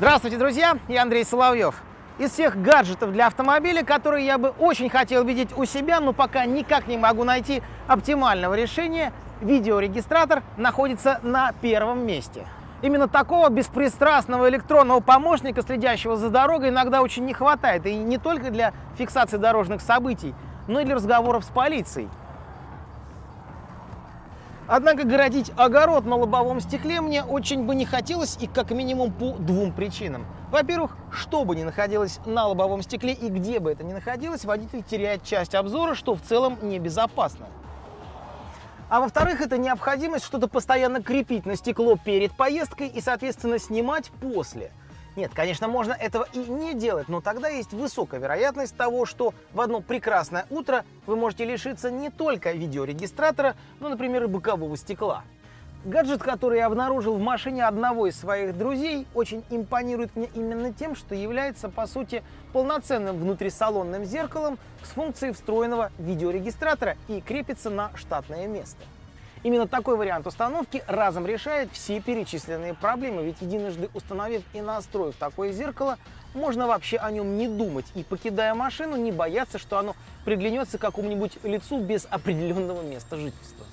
Здравствуйте, друзья! Я Андрей Соловьев. Из всех гаджетов для автомобиля, которые я бы очень хотел видеть у себя, но пока никак не могу найти оптимального решения, видеорегистратор находится на первом месте. Именно такого беспристрастного электронного помощника, следящего за дорогой, иногда очень не хватает. И не только для фиксации дорожных событий, но и для разговоров с полицией. Однако городить огород на лобовом стекле мне очень бы не хотелось и как минимум по двум причинам. Во-первых, что бы ни находилось на лобовом стекле и где бы это ни находилось, водитель теряет часть обзора, что в целом небезопасно. А во-вторых, это необходимость что-то постоянно крепить на стекло перед поездкой и, соответственно, снимать после. Нет, конечно, можно этого и не делать, но тогда есть высокая вероятность того, что в одно прекрасное утро вы можете лишиться не только видеорегистратора, но, например, и бокового стекла. Гаджет, который я обнаружил в машине одного из своих друзей, очень импонирует мне именно тем, что является, по сути, полноценным внутрисалонным зеркалом с функцией встроенного видеорегистратора и крепится на штатное место. Именно такой вариант установки разом решает все перечисленные проблемы, ведь единожды установив и настроив такое зеркало, можно вообще о нем не думать и, покидая машину, не бояться, что оно приглянется какому-нибудь лицу без определенного места жительства.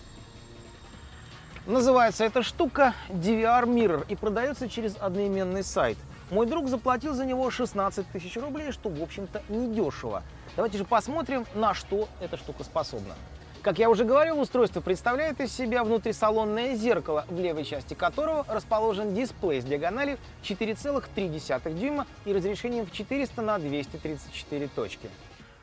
Называется эта штука DVR Mirror и продается через одноименный сайт. Мой друг заплатил за него 16 тысяч рублей, что, в общем-то, недешево. Давайте же посмотрим, на что эта штука способна. Как я уже говорил, устройство представляет из себя внутрисалонное зеркало, в левой части которого расположен дисплей с диагональю 4,3 дюйма и разрешением в 400 на 234 точки.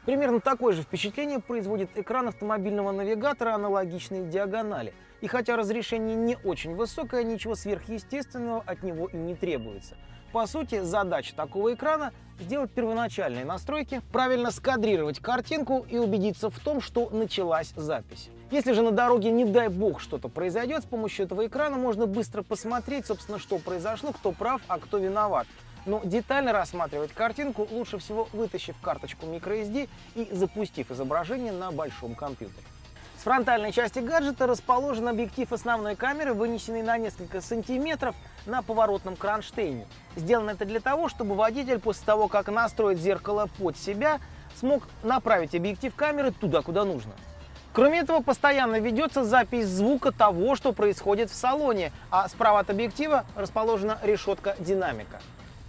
Примерно такое же впечатление производит экран автомобильного навигатора аналогичной диагонали. И хотя разрешение не очень высокое, ничего сверхъестественного от него и не требуется. По сути, задача такого экрана – сделать первоначальные настройки, правильно скадрировать картинку и убедиться в том, что началась запись. Если же на дороге, не дай бог, что-то произойдет, с помощью этого экрана можно быстро посмотреть, собственно, что произошло, кто прав, а кто виноват. Но детально рассматривать картинку лучше всего вытащив карточку microSD и запустив изображение на большом компьютере. С фронтальной части гаджета расположен объектив основной камеры, вынесенный на несколько сантиметров на поворотном кронштейне. Сделано это для того, чтобы водитель после того, как настроит зеркало под себя, смог направить объектив камеры туда, куда нужно. Кроме этого, постоянно ведется запись звука того, что происходит в салоне, а справа от объектива расположена решетка динамика.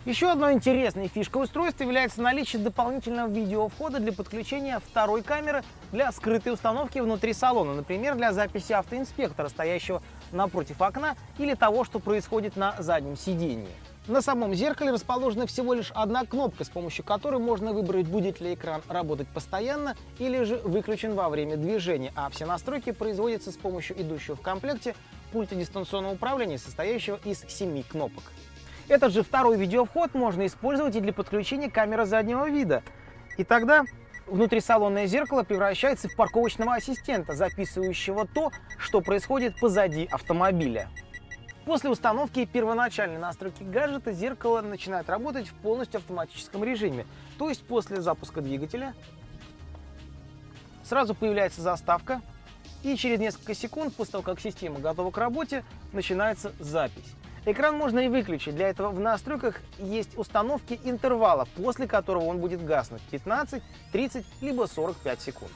Еще одной интересной фишкой устройства является наличие дополнительного видеовхода для подключения второй камеры для скрытой установки внутри салона, например, для записи автоинспектора, стоящего напротив окна, или того, что происходит на заднем сидении. На самом зеркале расположена всего лишь одна кнопка, с помощью которой можно выбрать, будет ли экран работать постоянно или же выключен во время движения, а все настройки производятся с помощью идущего в комплекте пульта дистанционного управления, состоящего из семи кнопок. Этот же второй видеовход можно использовать и для подключения камеры заднего вида. И тогда внутрисалонное зеркало превращается в парковочного ассистента, записывающего то, что происходит позади автомобиля. После установки первоначальной настройки гаджета зеркало начинает работать в полностью автоматическом режиме. То есть после запуска двигателя сразу появляется заставка, и через несколько секунд после того, как система готова к работе, начинается запись. Экран можно и выключить. Для этого в настройках есть установки интервала, после которого он будет гаснуть 15, 30 либо 45 секунд.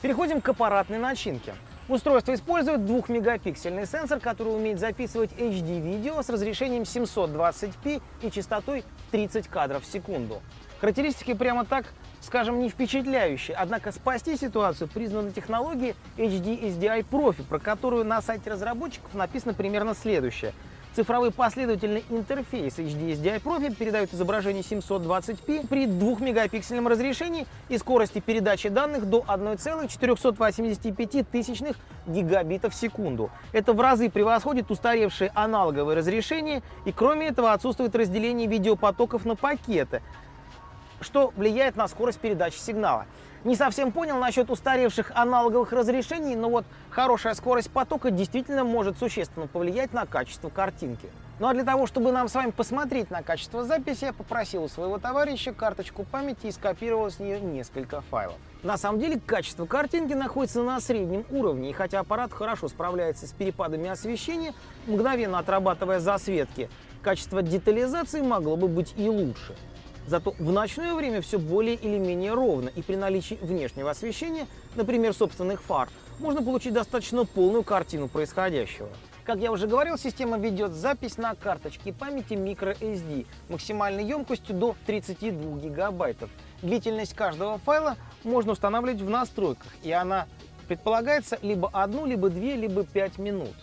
Переходим к аппаратной начинке. Устройство использует 2-мегапиксельный сенсор, который умеет записывать HD-видео с разрешением 720p и частотой 30 кадров в секунду. Характеристики прямо так, скажем, не впечатляющие, однако спасти ситуацию признана технология HD SDI Profi, про которую на сайте разработчиков написано примерно следующее – Цифровой последовательный интерфейс HDSDI Profi передает изображение 720p при 2-мегапиксельном разрешении и скорости передачи данных до 1,485 тысячных гигабитов в секунду. Это в разы превосходит устаревшие аналоговые разрешения, и кроме этого отсутствует разделение видеопотоков на пакеты, что влияет на скорость передачи сигнала. Не совсем понял насчет устаревших аналоговых разрешений, но вот хорошая скорость потока действительно может существенно повлиять на качество картинки. Ну а для того, чтобы нам с вами посмотреть на качество записи, я попросил у своего товарища карточку памяти и скопировал с нее несколько файлов. На самом деле качество картинки находится на среднем уровне, и хотя аппарат хорошо справляется с перепадами освещения, мгновенно отрабатывая засветки, качество детализации могло бы быть и лучше. Зато в ночное время все более или менее ровно, и при наличии внешнего освещения, например, собственных фар, можно получить достаточно полную картину происходящего. Как я уже говорил, система ведет запись на карточке памяти microSD максимальной емкостью до 32 гигабайтов. Длительность каждого файла можно устанавливать в настройках, и она предполагается либо одну, либо две, либо пять минут.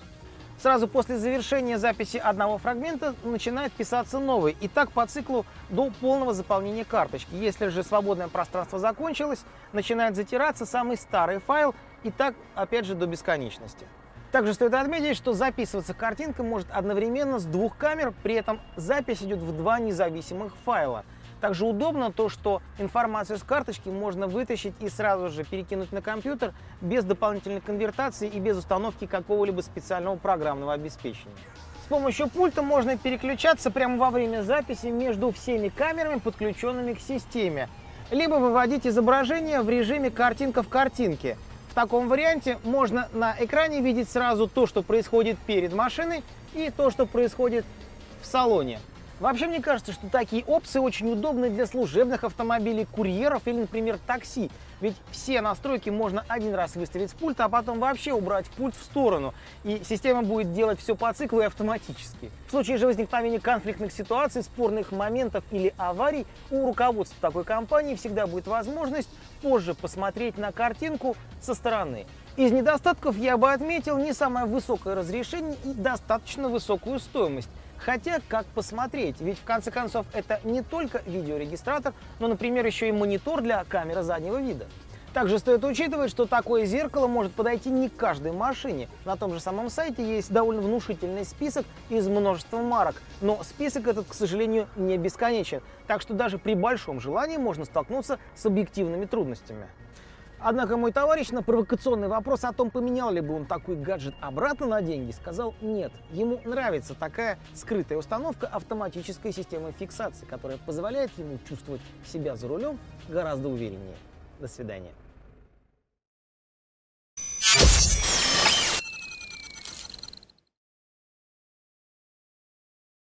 Сразу после завершения записи одного фрагмента начинает писаться новый, и так по циклу до полного заполнения карточки. Если же свободное пространство закончилось, начинает затираться самый старый файл, и так опять же до бесконечности. Также стоит отметить, что записываться картинка может одновременно с двух камер, при этом запись идет в два независимых файла – также удобно то, что информацию с карточки можно вытащить и сразу же перекинуть на компьютер без дополнительной конвертации и без установки какого-либо специального программного обеспечения. С помощью пульта можно переключаться прямо во время записи между всеми камерами, подключенными к системе, либо выводить изображение в режиме картинка в картинке. В таком варианте можно на экране видеть сразу то, что происходит перед машиной и то, что происходит в салоне. Вообще, мне кажется, что такие опции очень удобны для служебных автомобилей, курьеров или, например, такси. Ведь все настройки можно один раз выставить с пульта, а потом вообще убрать пульт в сторону. И система будет делать все по циклу и автоматически. В случае же возникновения конфликтных ситуаций, спорных моментов или аварий, у руководства такой компании всегда будет возможность позже посмотреть на картинку со стороны. Из недостатков я бы отметил не самое высокое разрешение и достаточно высокую стоимость. Хотя, как посмотреть, ведь в конце концов это не только видеорегистратор, но, например, еще и монитор для камеры заднего вида. Также стоит учитывать, что такое зеркало может подойти не каждой машине. На том же самом сайте есть довольно внушительный список из множества марок, но список этот, к сожалению, не бесконечен, так что даже при большом желании можно столкнуться с объективными трудностями. Однако мой товарищ на провокационный вопрос о том, поменял ли бы он такой гаджет обратно на деньги, сказал нет. Ему нравится такая скрытая установка автоматической системы фиксации, которая позволяет ему чувствовать себя за рулем гораздо увереннее. До свидания.